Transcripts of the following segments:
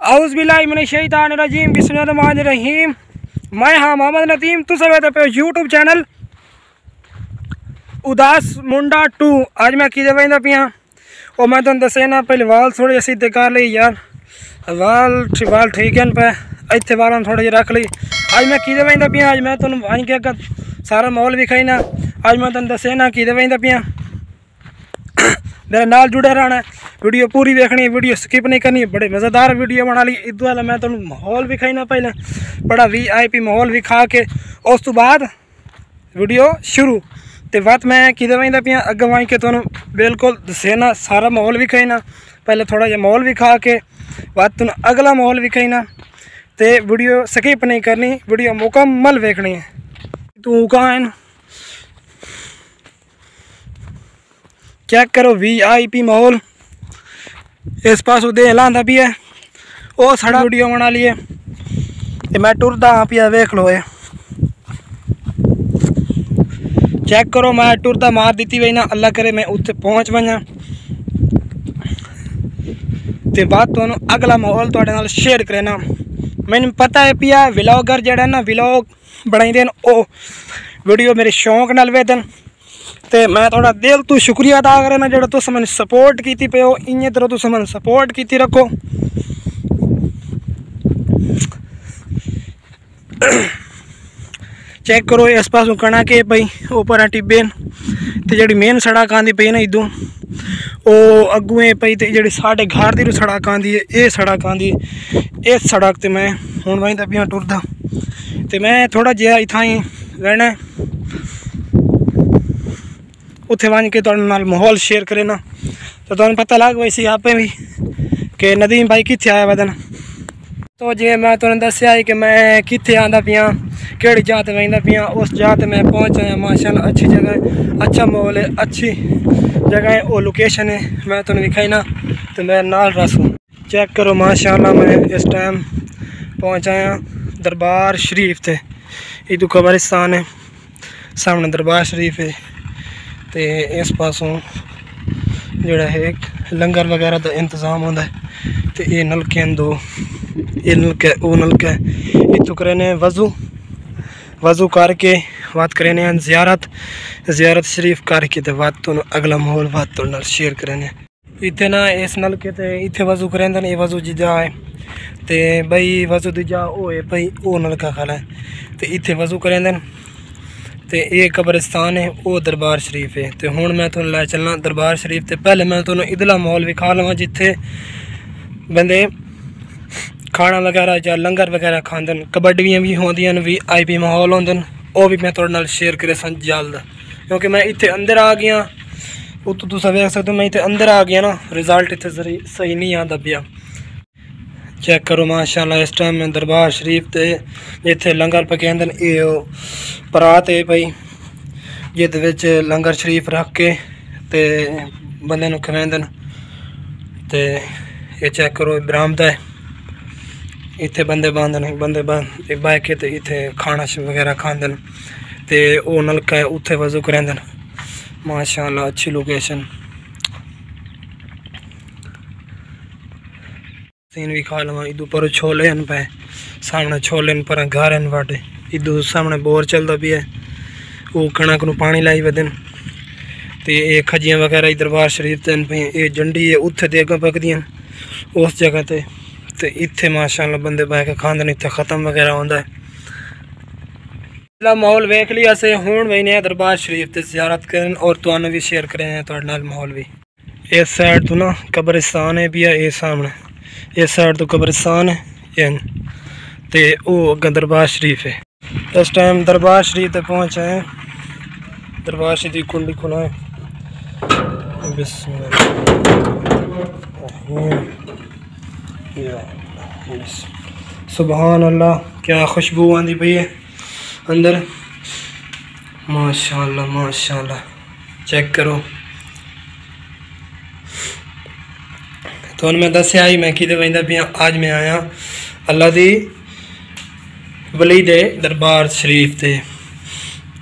आउज़बिल्लाशैतानरजीम बिस्मिल्लाहिर्रहमानिर्रहीम। मैं हाँ मोहम्मद नदीम तुस पे यूट्यूब चैनल। उदास मुंडा टू अज मैं कि बहदा पिया? और मैं तुम दसे ना, पहले वाल थोड़े सीधे कर ली यार। वाल वाल ठीक है पे? इतने वाल थोड़े जे रख ली। अज मैं कि बहदा पिया? अज मैं तुम आई के सारा माहौल विखाई ना। अज मैं तुम दसे ना कि बहदा पिया? मेरे नाल जुड़े रहना है वीडियो पूरी देखनी वीडियो स्किप नहीं करनी बड़े मज़ेदार वीडियो बना ली इस वाला मैं तुम माहौल विखाई ना पहले बड़ा वी आई पी माहौल विखा के उस तो बाद वीडियो शुरू तो बात मैं कि वही पिया अगर वहीं के तुम बिल्कुल दसेना सारा माहौल विखाई ना पहले थोड़ा जहा माहौल विखा के बाद तुम अगला माहौल विखाई ना तो वीडियो स्किप नहीं करनी वीडियो मुकम्मल वेखनी है चेक करो वी आई पी माहौल इस पास दे लादा भी है वो साढ़ा वीडियो बना लिए तो मैं टुरदा हाँ पिया वेख लो ये चेक करो मैं टुरदा मार दी बी ना अल्लाह करे मैं उत्थे पहुँच वजा तो बाद तो अगला माहौल थोड़े शेयर करना मैंने पता है पिया विलॉगर जड़ा ਤੇ ਮੈਂ ਤੁਹਾਡਾ ਦਿਲ ਤੋਂ ਸ਼ੁਕਰੀਆ ਅਦਾ ਕਰਨਾ ਜਿਹੜਾ ਤੁਸੀਂ ਮੈਨੂੰ ਸਪੋਰਟ ਕੀਤੀ ਪਿਓ ਇੰਨੇ ਤਰ੍ਹਾਂ ਤੁਸੀਂ ਮੈਨੂੰ ਸਪੋਰਟ ਕੀਤੀ ਰੱਖੋ। ਚੈੱਕ ਕਰੋ ਇਸ ਪਾਸੋਂ ਕਣਾ ਕੇ ਭਾਈ ਭਈ ਉਪਰਾਂ ਟਿੱਬੇ ਤੇ ਜਿਹੜੀ ਮੇਨ ਸੜਕ ਆਂਦੀ ਪਈ ਨਾ ਇਦੋਂ ਉਹ ਅੱਗੋਂ ਇਹ ਪਈ ਤੇ ਜਿਹੜੀ ਸਾਡੇ ਘਰ ਦੀ ਨੂੰ ਸੜਕ ਆਂਦੀ ਹੈ, ਇਹ ਸੜਕ ਆਂਦੀ ਹੈ। ਇਸ ਸੜਕ ਤੇ ਮੈਂ ਹੁਣ ਵਾਂਦਾ ਪਿਆ ਟੁਰਦਾ ਤੇ ਮੈਂ ਥੋੜਾ ਜਿਹਾ ਇਥਾਂ ਹੀ ਰਹਿਣਾ। मैं ही उत्थे वन के माहौल शेयर करे ना तो तुम पता लग वैसे आप भी कि नदीम भाई कितने आया वदन तो जिमें मैं तुम दसिया कि मैं कितने आता पिया कि जात वहीदा पिया, उस जात मैं पहुँच आया माशा अच्छी जगह अच्छा माहौल है, अच्छी जगह है वो लोकेशन है, मैं तुम दिखाई ना तो मैं नाल रसूँ चेक करो माशा मैं इस टाइम पहुँच आया दरबार शरीफ थे इदू कब्रिस्तान है, सामने दरबार शरीफ है। ਤੇ ਇਸ ਪਾਸੋਂ ਜਿਹੜਾ ਹੈ ਲੰਗਰ ਵਗੈਰਾ ਦਾ ਇੰਤਜ਼ਾਮ ਹੁੰਦਾ ਹੈ ਤੇ ਇਹ ਨਲਕੇ ਦੋ। ਇਹ ਨਲਕੇ ਉਹ ਨਲਕੇ ਇਤੋਂ ਕਰਨੇ ਵਜ਼ੂ। ਵਜ਼ੂ ਕਰਕੇ ਬਾਤ ਕਰਨੇ ਹਨ ਜ਼ਿਆਰਤ। ਜ਼ਿਆਰਤ ਸ਼ਰੀਫ ਕਰਕੇ ਤੇ ਬਾਤ ਤੋਂ ਅਗਲਾ ਮਾਹੌਲ ਬਾਤ ਤੋਂ ਨਾਲ ਸ਼ੇਅਰ ਕਰਨੇ ਇੱਥੇ ਨਾ ਇਸ ਨਲਕੇ ਤੇ ਇੱਥੇ ਵਜ਼ੂ ਕਰਨੇ ਨੇ ਇਹ ਵਜ਼ੂ ਜਿਹਾ ਹੈ। ਤੇ ਬਈ ਵਜ਼ੂ ਦੀ ਜਾ ਉਹ ਹੈ, ਬਈ ਉਹ ਨਲਕਾ ਖਾਲਾ ਤੇ ਇੱਥੇ ਵਜ਼ੂ ਕਰਨੇ ਨੇ ਤੇ ਇਹ ਕਬਰਿਸਤਾਨ ਹੈ, ਉਹ ਦਰਬਾਰ ਸ਼ਰੀਫ ਹੈ। ਤੇ ਹੁਣ ਮੈਂ ਤੁਹਾਨੂੰ ਲੈ ਚੱਲਣਾ ਦਰਬਾਰ ਸ਼ਰੀਫ ਤੇ। ਪਹਿਲੇ ਮੈਂ ਤੁਹਾਨੂੰ ਇਧਰਲਾ ਮਾਹੌਲ ਵਿਖਾ ਲਵਾਂ, ਜਿੱਥੇ ਬੰਦੇ ਖਾਣਾ ਵਗੈਰਾ ਜਾਂ ਲੰਗਰ ਵਗੈਰਾ ਖਾਂਦੇ ਨੇ। ਕਬੱਡੀਆਂ ਵੀ ਹੁੰਦੀਆਂ ਨੇ, ਵੀ ਆਈਪੀ ਮਾਹੌਲ ਹੁੰਦੇ ਨੇ। ਉਹ ਵੀ ਮੈਂ ਤੁਹਾਡੇ ਨਾਲ ਸ਼ੇਅਰ ਕਰੇ ਸਾਂ ਜਲਦ ਕਿਉਂਕਿ ਮੈਂ ਇੱਥੇ ਅੰਦਰ ਆ ਗਿਆ। ਉਹ ਤੁਸੀਂ ਵੇਖ ਸਕਦੇ ਹੋ, ਮੈਂ ਇੱਥੇ ਅੰਦਰ ਆ ਗਿਆ ਨਾ। ਰਿਜ਼ਲਟ ਇੱਥੇ ਸਹੀ ਨਹੀਂ ਆਂਦਾ ਪਿਆ चेक करो, माशाल्लाह, इस टाइम दरबार शरीफ ते जिथे लंगर पकेंदे ये परात है भाई, जिद लंगर शरीफ रख के ते बंदे खवेंदे ते ये चेक करो बरामदा है। इतने बंदे बांधन बंदे बह के तो इतने खाना वगैरह खाते तो वो नलका है उत्थे वज़ू करेंदे माशाल्लाह, अच्छी लोकेशन सीन भी खा लवा इदू पर छोले हैं पे सामने छोले पर घर हैं वाटे। इदू सामने बोर चलता भी है। वो कणक न पानी लाई वदन तो ये खजियाँ वगैरह इधर बार शरीफ तन पे ये जंडी है उत्थे तो अगर पकदियाँ उस जगह ते। तो इतने माशाला बंदे बह के खाते इतने ख़त्म वगैरह होंगे है। माहौल वेख लिया से हूँ बहने दरबार शरीफ से जियारत करें और तुम्हें भी शेयर करें माहौल भी इस साइड तो ना कब्रिस्तान है भी है ये सामने इस साइड तो कब्रिस्तान है तो वो अगर दरबार शरीफ है। इस टाइम दरबार शरीफ तक पहुँच आए दरबार शरीफ की कुंडी खुलाए सुबहान अल्लाह क्या खुशबू आती पई है अंदर? माशाल्लाह माशाल्लाह। चेक करो। तो मैं दसिया ही मैं कि वह पिया? अज मैं आया अल्लाह की वली दे दरबार शरीफ से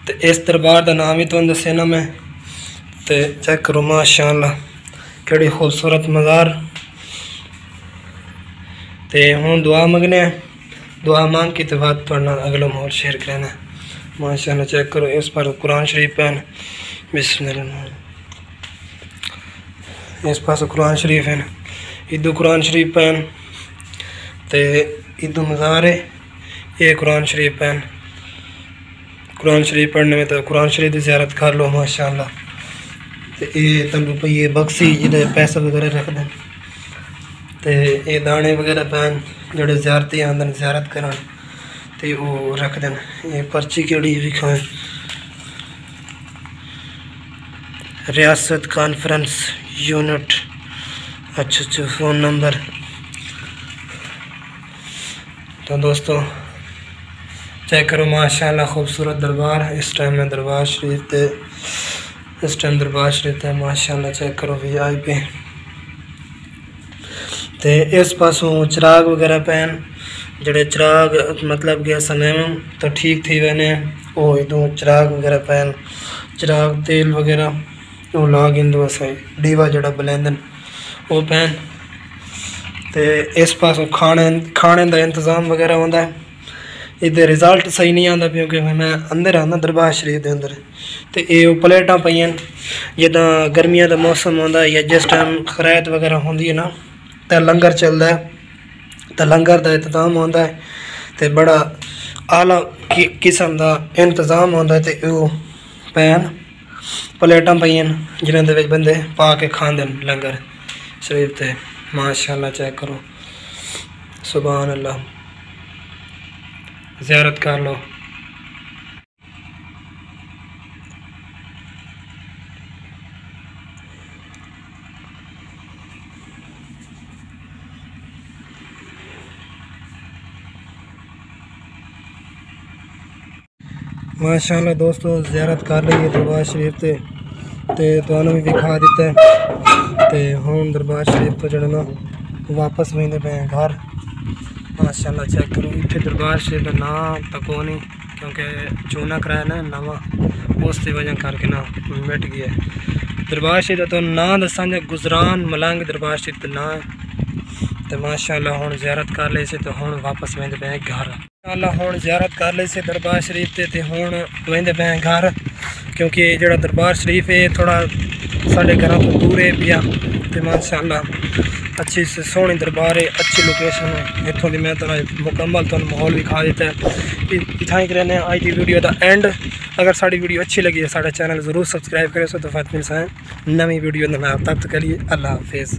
तो इस दरबार का नाम ही तुम दसे ना मैं। तो चेक करो माशा कि खूबसूरत मज़ार। तो हूँ दुआ मंगने दुआ मांग के तो बाद थोड़ा अगला माहौल शेयर करना। माशा चेक करो, इस पर कुरान शरीफ पैन बिस्मिल्लाह। इस पास कुरान शरीफ है इधर कुरान शरीफ पैन तो इधर मज़ार है ये कुरान शरीफ पैन। कुरान शरीफ पढ़ने में तो कुरान शरीफ की ज्यारत कर लो माशा तो ये तलू पई बक्सी, जिदे पैसे वगैरह रख दें तो ये दाने वगैरह पैन जोड़े ज्यारती आंदन ज्यारत कर तो वो रख दें ये पर्ची केड़ी रियासत कॉन्फ्रेंस यूनिट। अच्छा अच्छा फ़ोन नंबर तो दोस्तों चेक करो, माशाल्लाह खूबसूरत दरबार। इस टाइम में दरबार शरीफ थे इस टाइम दरबार शरीफ थे माशाल्लाह चेक करो वी आई पे तो इस पासों चिराग वगैरह पैन जड़े चिराग मतलब कि समय तो ठीक थी वने। वो इधों चिराग वगैरह पैन, चिराग तेल वगैरह वो ला गिंदो असें, डीवा जड़ा बलैंदन। ਉਹ ਪਹਿਨ ਤੇ ਇਸ ਪਾਸੋਂ ਖਾਣੇ ਖਾਣੇ ਦਾ ਇੰਤਜ਼ਾਮ ਵਗੈਰਾ ਹੁੰਦਾ ਇਹਦੇ ਰਿਜ਼ਲਟ ਸਹੀ ਨਹੀਂ ਆਉਂਦਾ ਕਿਉਂਕਿ ਮੈਂ ਅੰਦਰ ਆਂਦਾ ਦਰਬਾਰ ਸ਼ਰੀਫ ਦੇ ਅੰਦਰ। ਤੇ ਇਹ ਉਹ ਪਲੇਟਾਂ ਪਈਆਂ। ਜਿੱਦਾਂ ਗਰਮੀਆਂ ਦਾ ਮੌਸਮ ਹੁੰਦਾ ਜਾਂ ਜਿਸ ਟਾਈਮ ਖਰਾਇਤ ਵਗੈਰਾ ਹੁੰਦੀ ਹੈ ਨਾ, ਤਾਂ ਲੰਗਰ ਚੱਲਦਾ ਤਾਂ ਲੰਗਰ ਦਾ ਇਤਜ਼ਾਮ ਹੁੰਦਾ ਹੈ। ਤੇ ਬੜਾ ਆਲਾ ਕਿਸਮ ਦਾ ਇੰਤਜ਼ਾਮ ਹੁੰਦਾ ਤੇ ਉਹ ਪੈਨ ਪਲੇਟਾਂ ਪਈਆਂ ਜਿਨ੍ਹਾਂ ਦੇ ਵਿੱਚ ਬੰਦੇ ਪਾ ਕੇ ਖਾਂਦੇ ਨੇ ਲੰਗਰ। शरीफ से माशाल्लाह, चेक करो। सुबह अल्लाह ज़्यारत कर लो। माशाल्लाह, दोस्तों, ज़्यारत कर ली है दरबार शरीफ से तो भी दिखा दिता है ਤੇ ਹੁਣ ਦਰਬਾਰ ਸ਼ਰੀਫ ਤੋਂ ਜਿਹੜਾ ਨਾ ਵਾਪਸ ਵੇਂਦੇ ਪਏ ਘਰ। ਮਾਸ਼ਾਅੱਲਾ ਚੈੱਕ ਕਰੋ, ਇੱਥੇ ਦਰਬਾਰ ਸ਼ਰੀਫ ਦਾ ਨਾਮ ਤੱਕੋ ਨਹੀਂ, ਕਿਉਂਕਿ ਚੂਨਾ ਕਰਾਇਆ ਨਾ ਨਵਾਂ ਉਸ ਦੀ ਵਜ੍ਹਾ ਕਰਕੇ ਨਾ ਮਿਟ ਗਿਆ ਦਰਬਾਰ ਸ਼ਰੀਫ ਦਾ ਤਾਂ ਨਾਂ ਦੱਸਾਂ ਜਾਂ ਗੁਜ਼ਰਾਨ ਮਲੰਗ ਦਰਬਾਰ ਸ਼ਰੀਫ ਦਾ ਨਾਂ। ਤੇ ਮਾਸ਼ਾਅੱਲਾ ਹੁਣ ਜ਼ਿਆਰਤ ਕਰ ਲਈ ਸੀ ਤੇ ਹੁਣ ਵਾਪਸ ਵੇਂਦੇ ਪਏ ਘਰ। ਅੱਲਾ ਹੁਣ ਜ਼ਿਆਰਤ ਕਰ ਲਈ ਸੀ ਦਰਬਾਰ ਸ਼ਰੀਫ ਤੇ ਤੇ ਹੁਣ ਵੇਂਦੇ ਪਏ ਘਰ, ਕਿਉਂਕਿ ਜਿਹੜਾ ਦਰਬਾਰ ਸ਼ਰੀਫ, ਇਹ ਥੋੜਾ साढ़े घर तो दूर है पिया तो माशाला अच्छी सोहनी दरबार है अच्छी लोकेशन है इतों की मैं थोड़ा मुकम्मल तुम माहौल भी खा देता है इतना ही रहने अज की वीडियो का एंड अगर साड़ी वीडियो अच्छी लगी है साढ़ा चैनल ज़रूर सब्सक्राइब करें तो फिर मिल नवी वीडियो तब तक के अल्लाह हाफिज़